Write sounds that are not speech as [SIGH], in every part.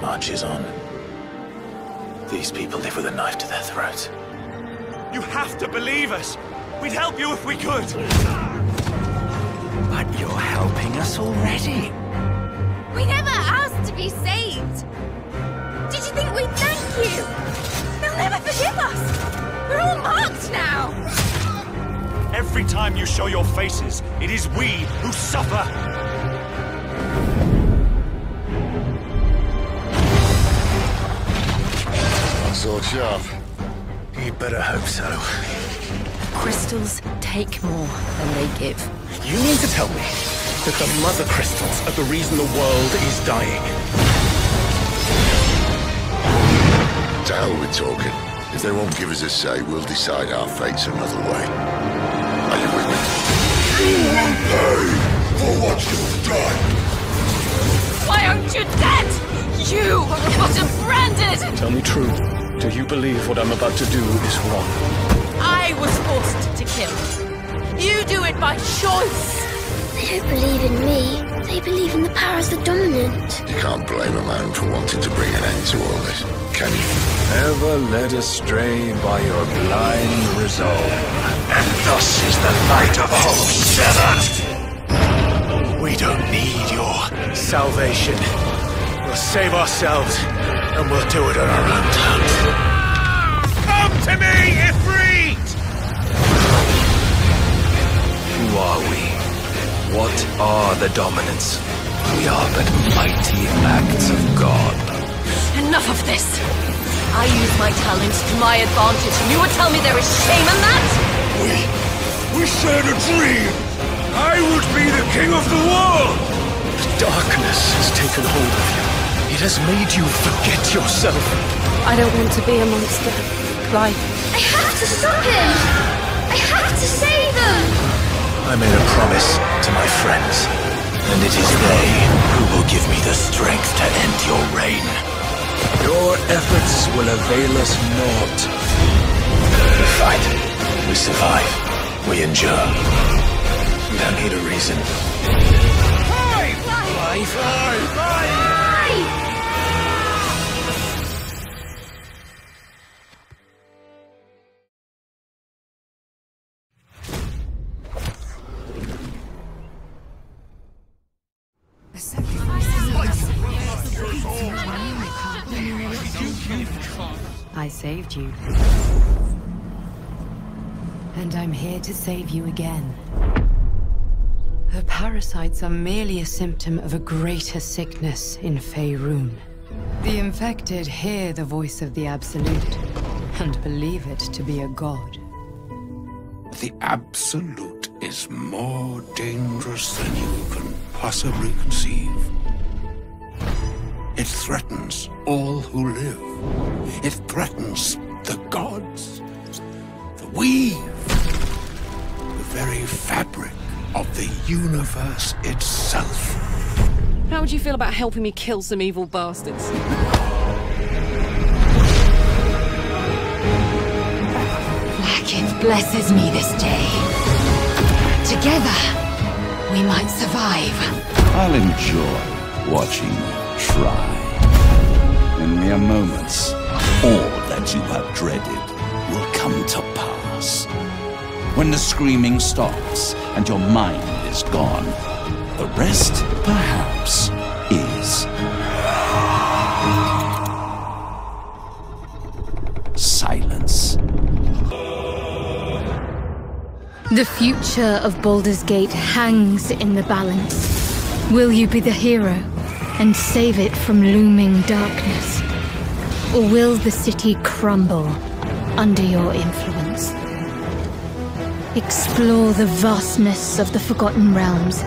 marches on. These people live with a knife to their throat. You have to believe us! We'd help you if we could! But you're helping us already. We never asked to be saved! Did you think we'd thank you? They'll never forgive us! We're all marked now! Every time you show your faces, it is we who suffer! Sword sharp. You better hope so. Crystals take more than they give. You mean to tell me that the mother crystals are the reason the world is dying? To hell with talking. If they won't give us a say, we'll decide our fates another way. Are you with me? You will pay for what you've done! Why aren't you dead? You got branded! Tell me true. Do you believe what I'm about to do is wrong? I was forced to kill. You do it by choice. They don't believe in me. They believe in the powers that dominant. You can't blame a man for wanting to bring an end to all this, can you? Ever led astray by your blind resolve. And thus is the light of hope severed! We don't need your salvation. We'll save ourselves, and we'll do it on our own terms. Come to me, Ifrit! Who are we? What are the dominants? We are but mighty acts of God. Enough of this. I use my talents to my advantage, and you would tell me there is shame in that? We... we shared a dream! I would be the king of the world! The darkness has taken hold of you. It has made you forget yourself. I don't want to be a monster. Clive. I have to stop him! I have to save them! I made a promise to my friends, and it is they who will give me the strength to end your reign. Your efforts will avail us naught. We fight, we survive, we endure. We don't need a reason. Saved you. And I'm here to save you again. The parasites are merely a symptom of a greater sickness in Faerun. The infected hear the voice of the Absolute and believe it to be a god. The Absolute is more dangerous than you can possibly conceive. It threatens all who live. It threatens the gods, the weave, the very fabric of the universe itself. How would you feel about helping me kill some evil bastards? Vlaakith blesses me this day. Together, we might survive. I'll enjoy watching you try. In mere moments, all that you have dreaded will come to pass. When the screaming stops and your mind is gone, the rest, perhaps, is silence. The future of Baldur's Gate hangs in the balance. Will you be the hero and save it from looming darkness? Or will the city crumble under your influence? Explore the vastness of the Forgotten Realms,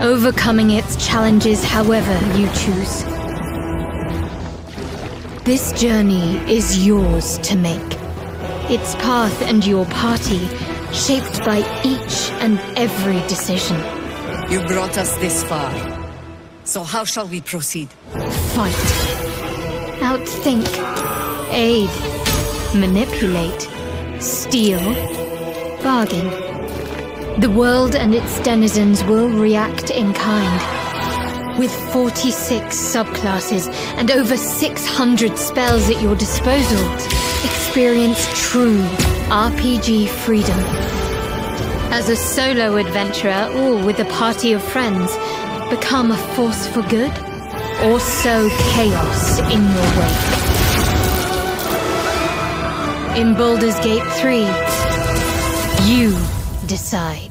overcoming its challenges however you choose. This journey is yours to make. Its path and your party shaped by each and every decision. You brought us this far. So how shall we proceed? Fight. Outthink. Aid. Manipulate. Steal. Bargain. The world and its denizens will react in kind. With 46 subclasses and over 600 spells at your disposal, experience true RPG freedom. As a solo adventurer or with a party of friends, become a force for good or sow chaos in your wake. In Baldur's Gate 3, you decide.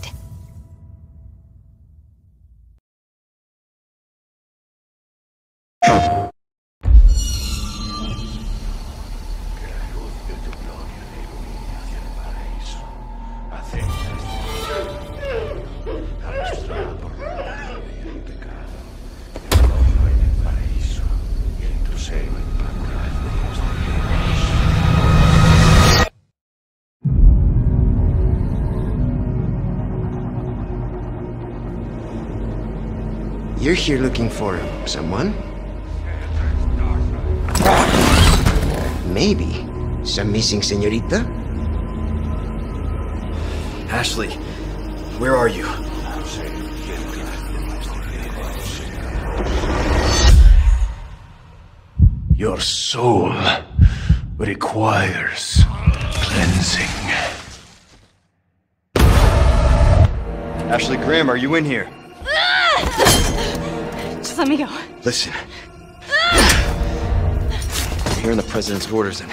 Here looking for someone? Maybe. Some missing senorita? Ashley, where are you? Your soul requires cleansing. Ashley Graham, are you in here? Just let me go. Listen. I'm hearing the president's orders and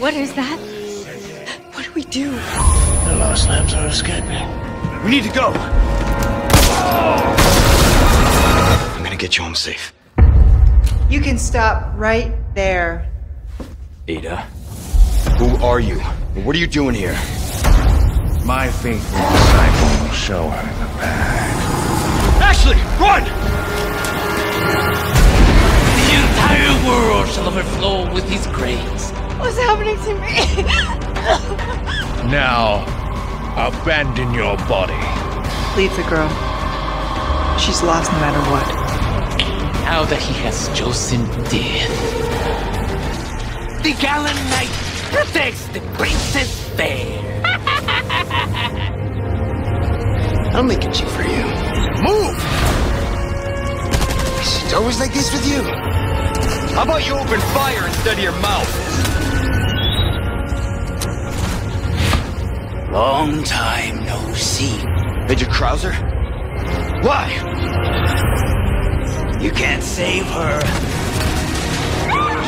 What is that? What do we do? The lost lambs are escaping. we need to go. I'm gonna get you home safe. You can stop right there. Ada, who are you? What are you doing here? My faithful disciple will show her the path. Ashley, run! The entire world shall overflow with his grace. What's happening to me? [LAUGHS] Now, abandon your body. Leave the girl. She's lost no matter what. Now that he has chosen death, the gallant knight protects the princess fair. [LAUGHS] I'll make a cheat for you. Move! Is always like this with you? How about you open fire instead of your mouth? Long time no see. Major Krauser? Why? You can't save her.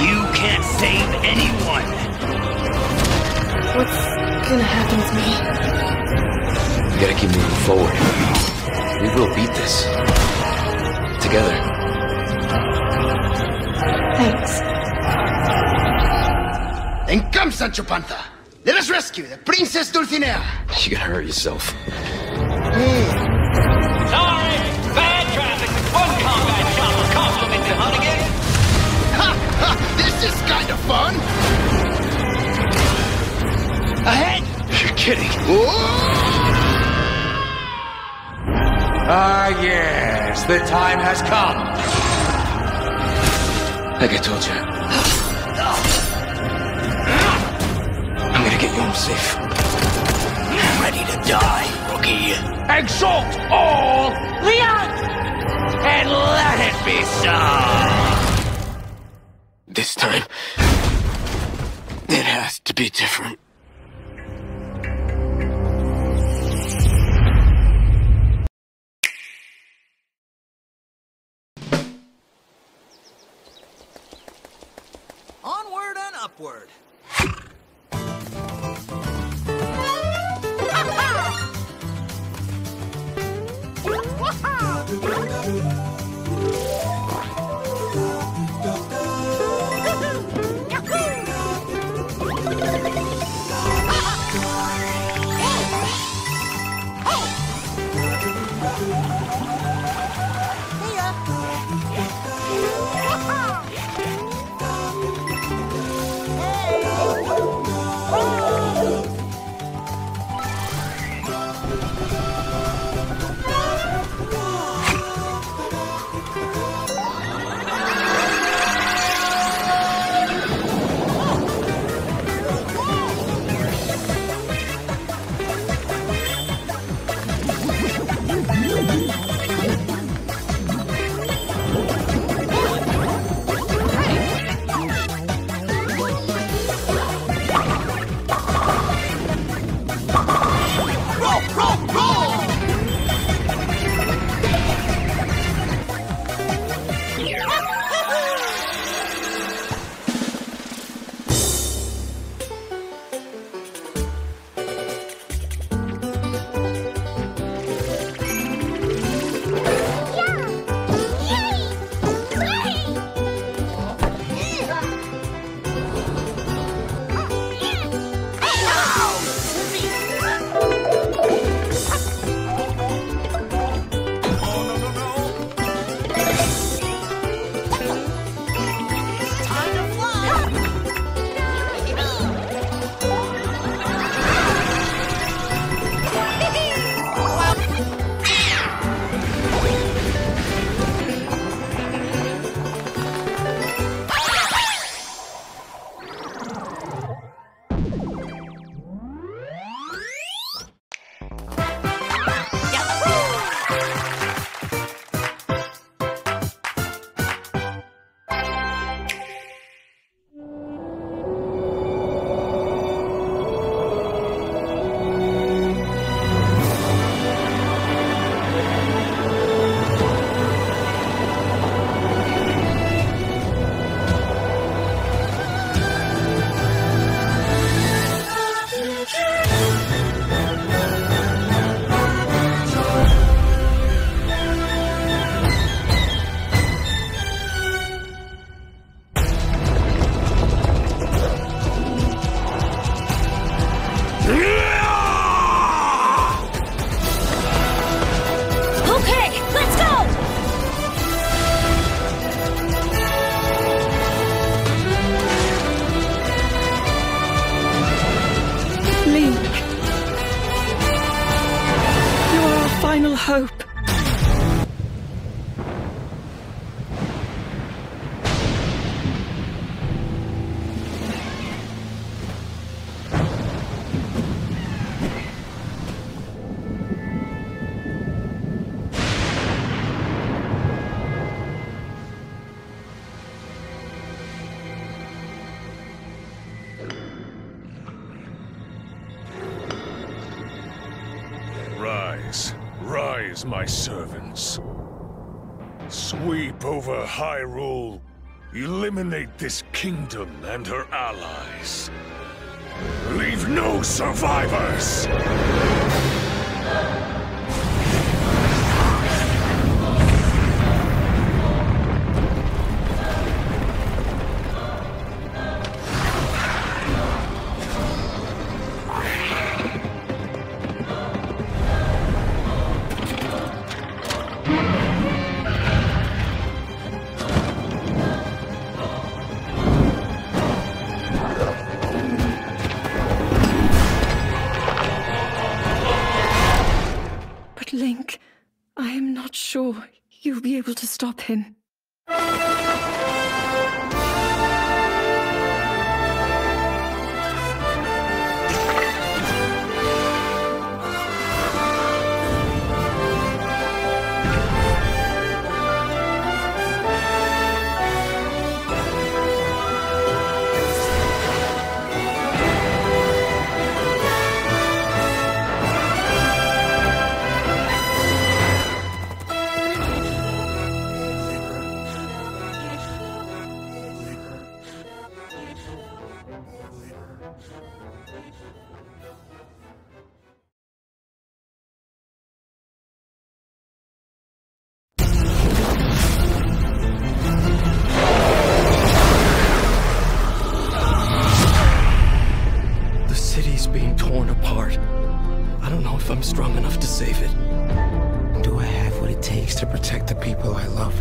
You can't save anyone. What's gonna happen to me? We gotta keep moving forward. We will beat this. Together. Thanks. Then come, Sancho Panza. Let us rescue the Princess Dulcinea. You're gonna hurt yourself. Sorry, bad traffic. One combat shot chopper compliment to Hunnigan. Ha! Ha! This is kind of fun! Ahead. You're kidding. Ah, yes, the time has come. Like I told you. I'm gonna get you home safe. Ready to die, rookie. Exalt all! Leon! And let it be so! This time, it has to be different. My servants. Sweep over Hyrule. Eliminate this kingdom and her allies. Leave no survivors! But Link, I am not sure you'll be able to stop him. People I love?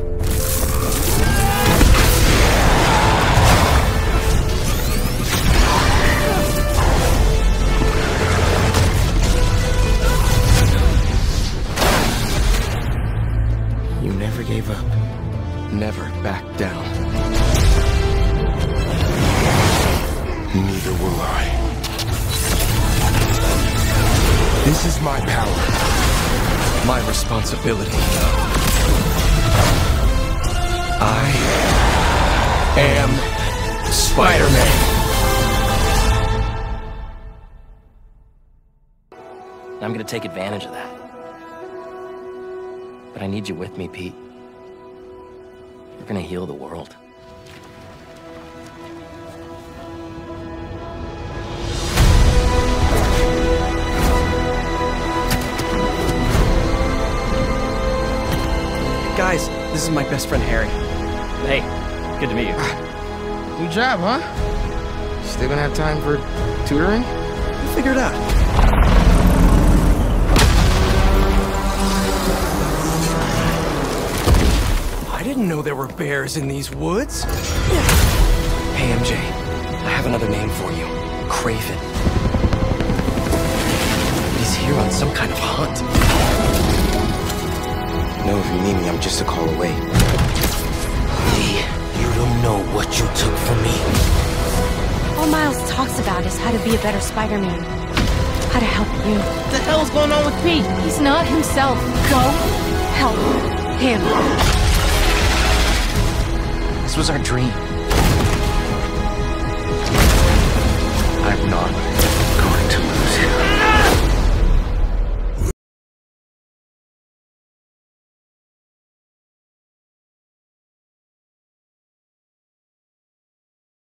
You never gave up. Never backed down. Neither will I. This is my power. My responsibility. I am Spider-Man. I'm gonna take advantage of that. But I need you with me, Pete. You're gonna heal the world. Guys, this is my best friend Harry. Hey, good to meet you. New job, huh? Still gonna have time for tutoring? We'll figure it out. I didn't know there were bears in these woods. Hey, MJ, I have another name for you. Kraven. He's here on some kind of hunt. No, if you need me, I'm just a call away. Li, you don't know what you took from me. All Miles talks about is how to be a better Spider-Man. How to help you. What the hell's going on with Pete? He's not himself. Go help him. This was our dream. I'm not